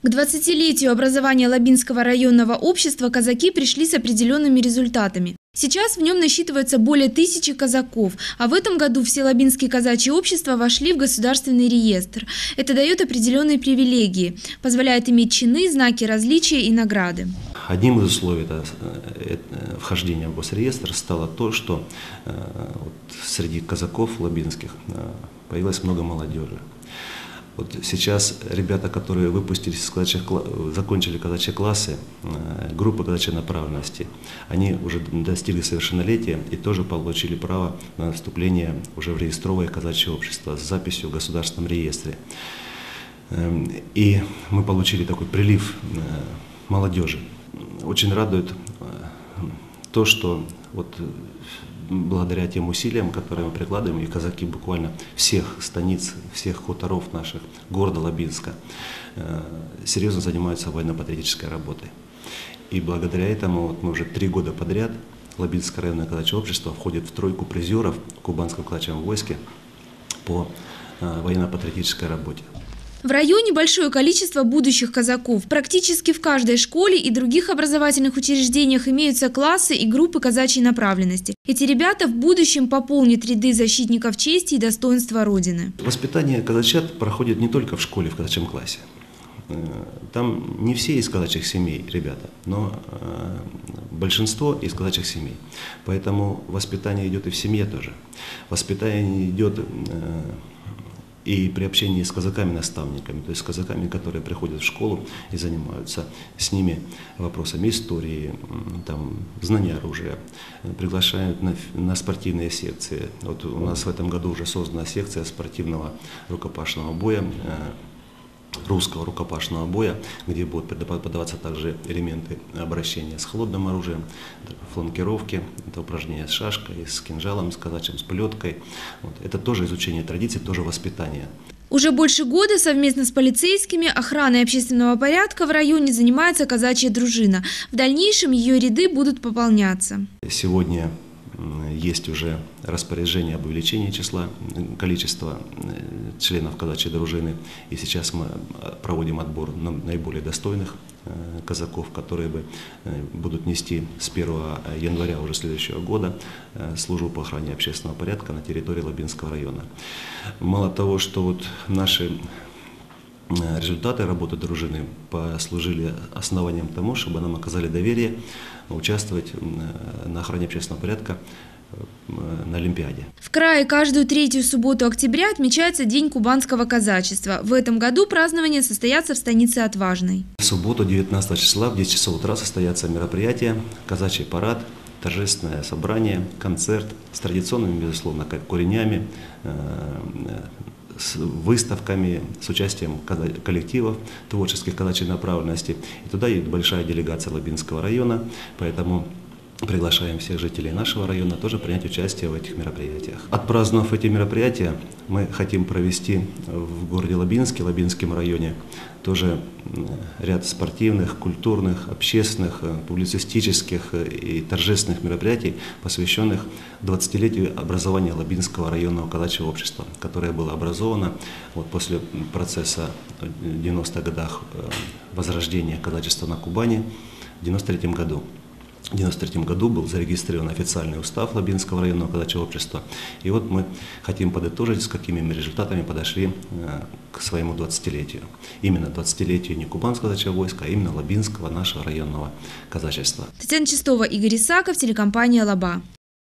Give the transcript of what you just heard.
К 20-летию образования Лабинского районного общества казаки пришли с определенными результатами. Сейчас в нем насчитывается более тысячи казаков, а в этом году все лабинские казачьи общества вошли в государственный реестр. Это дает определенные привилегии, позволяет иметь чины, знаки различия и награды. Одним из условий это, это, вхождения в госреестр стало то, что э, вот, среди казаков лабинских э, появилось много молодежи. Вот сейчас ребята, которые выпустились из казачьих, закончили казачьи классы, э, группы казачьей направленности, они уже достигли совершеннолетия и тоже получили право на вступление уже в реестровое казачье общество с записью в государственном реестре. Эм, и мы получили такой прилив э, молодежи. Очень радует э, то, что вот благодаря тем усилиям, которые мы прикладываем, и казаки буквально всех станиц, всех хуторов наших, города Лабинска, э, серьезно занимаются военно-патриотической работой. И благодаря этому вот мы уже три года подряд Лабинское районное казачье общество входит в тройку призеров в Кубанском казачьем войске по э, военно-патриотической работе. В районе большое количество будущих казаков. Практически в каждой школе и других образовательных учреждениях имеются классы и группы казачьей направленности. Эти ребята в будущем пополнят ряды защитников чести и достоинства Родины. Воспитание казачат проходит не только в школе, в казачьем классе. Э, там не все из казачьих семей ребята, но э, большинство из казачьих семей. Поэтому воспитание идет и в семье тоже. Воспитание идет э, и при общении с казаками-наставниками, то есть с казаками, которые приходят в школу и занимаются с ними вопросами истории, там, знания оружия, приглашают на, на спортивные секции. Вот у нас в этом году уже создана секция спортивного рукопашного боя, э, русского рукопашного боя, где будут подаваться также элементы обращения с холодным оружием, фланкировки, это упражнения с шашкой, с кинжалом, с казачьим, с плеткой. Вот. Это тоже изучение традиций, тоже воспитание. Уже больше года совместно с полицейскими охраной общественного порядка в районе занимается казачья дружина. В дальнейшем ее ряды будут пополняться. Сегодня есть уже распоряжение об увеличении числа, количества э, членов казачьей дружины. И сейчас мы э, проводим отбор наиболее достойных э, казаков, которые бы будут нести с 1 января уже следующего года службу по охране общественного порядка на территории Лабинского района. Мало того, что вот наши результаты работы дружины послужили основанием тому, чтобы нам оказали доверие участвовать на охране общественного порядка э, на Олимпиаде. В крае каждую третью субботу октября отмечается День кубанского казачества. В этом году празднование состоятся в станице Отважной. В субботу 19 числа в 10 часов утра состоятся мероприятия, казачий парад, торжественное собрание, концерт с традиционными, безусловно, куренями, э, с выставками, с участием коллективов творческих казачьей направленности. И туда едет большая делегация Лабинского района, поэтому Приглашаем всех жителей нашего района тоже принять участие в этих мероприятиях. Отпраздновав эти мероприятия, мы хотим провести в городе Лабинске, Лабинском районе, тоже ряд спортивных, культурных, общественных, э, публицистических э, и торжественных мероприятий, посвященных 20-летию образования Лабинского районного казачьего общества, которое было образовано вот после процесса в 90-х годах э, возрождения казачества на Кубани в 93 году. В 1993 году был зарегистрирован официальный устав Лабинского районного казачьего общества. И вот мы хотим подытожить, с какими мы результатами подошли э, к своему 20-летию. Именно 20-летию не Кубанского казачьего войска, а именно Лабинского нашего районного казачества. Татьяна Чистова, Игорь Исаков, телекомпания «Лаба».